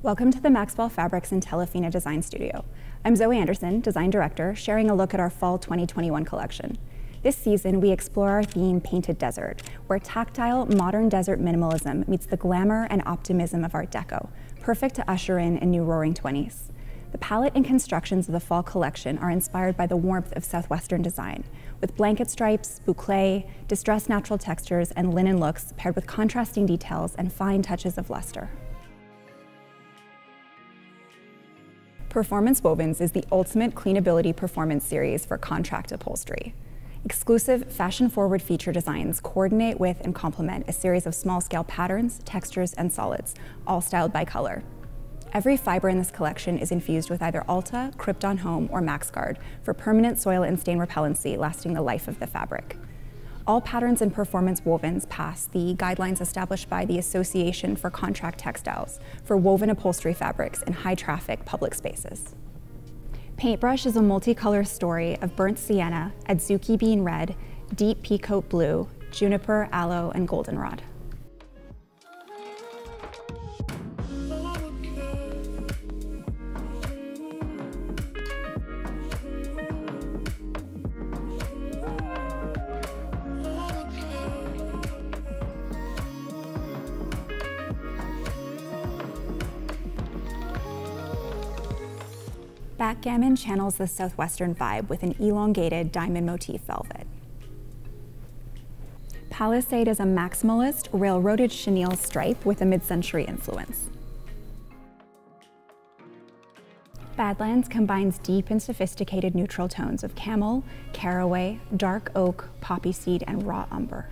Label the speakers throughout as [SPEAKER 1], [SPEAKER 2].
[SPEAKER 1] Welcome to the Maxwell Fabrics and Telefina Design Studio. I'm Zoe Anderson, Design Director, sharing a look at our Fall 2021 collection. This season, we explore our theme, Painted Desert, where tactile, modern desert minimalism meets the glamour and optimism of Art Deco, perfect to usher in a new roaring 20s. The palette and constructions of the fall collection are inspired by the warmth of Southwestern design, with blanket stripes, boucle, distressed natural textures, and linen looks paired with contrasting details and fine touches of luster. Performance Wovens is the ultimate cleanability performance series for contract upholstery. Exclusive fashion-forward feature designs coordinate with and complement a series of small-scale patterns, textures, and solids, all styled by color. Every fiber in this collection is infused with either Alta, Crypton Home, or MaxGuard for permanent soil and stain repellency lasting the life of the fabric. All patterns and performance wovens pass the guidelines established by the Association for Contract Textiles for woven upholstery fabrics in high traffic public spaces. Paintbrush is a multicolor story of burnt sienna, adzuki bean red, deep peacoat blue, juniper, aloe, and goldenrod. Backgammon channels the southwestern vibe with an elongated diamond motif velvet. Palisade is a maximalist, railroaded chenille stripe with a mid-century influence. Badlands combines deep and sophisticated neutral tones of camel, caraway, dark oak, poppy seed, and raw umber.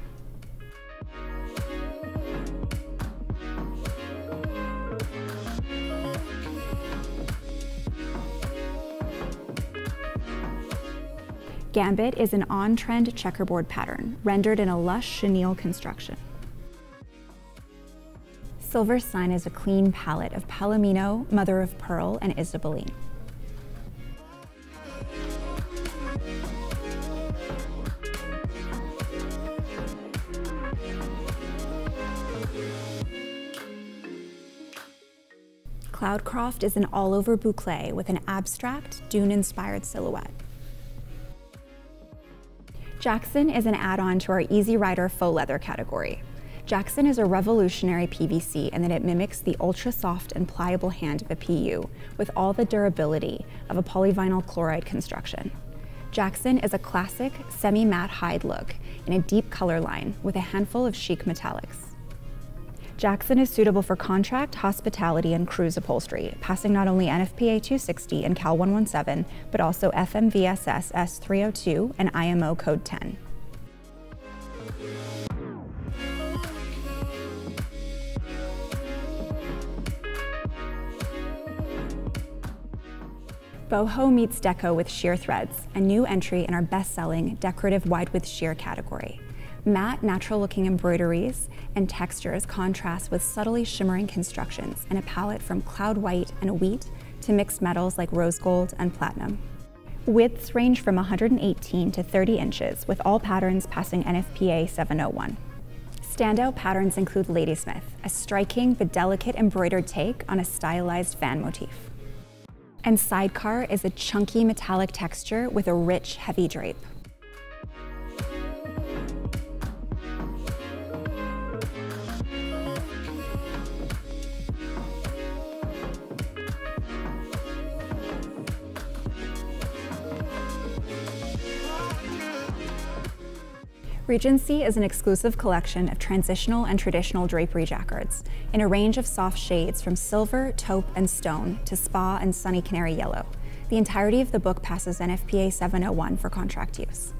[SPEAKER 1] Gambit is an on-trend checkerboard pattern, rendered in a lush chenille construction. Silver Sun is a clean palette of Palomino, Mother of Pearl, and Isabelline. Cloudcroft is an all-over boucle with an abstract, dune-inspired silhouette. Jackson is an add-on to our Easy Rider faux leather category. Jackson is a revolutionary PVC in that it mimics the ultra-soft and pliable hand of a PU with all the durability of a polyvinyl chloride construction. Jackson is a classic semi-matte hide look in a deep color line with a handful of chic metallics. Jackson is suitable for contract, hospitality, and cruise upholstery, passing not only NFPA 260 and CAL 117, but also FMVSS S302 and IMO Code 10. Boho meets Deco with sheer threads, a new entry in our best-selling decorative wide-width sheer category. Matte, natural-looking embroideries and textures contrast with subtly shimmering constructions in a palette from cloud white and wheat to mixed metals like rose gold and platinum. Widths range from 118 to 30 inches, with all patterns passing NFPA 701. Standout patterns include Ladysmith, a striking but delicate embroidered take on a stylized fan motif. And Sidecar is a chunky metallic texture with a rich, heavy drape. Regency is an exclusive collection of transitional and traditional drapery jacquards in a range of soft shades from silver, taupe, and stone to spa and sunny canary yellow. The entirety of the book passes NFPA 701 for contract use.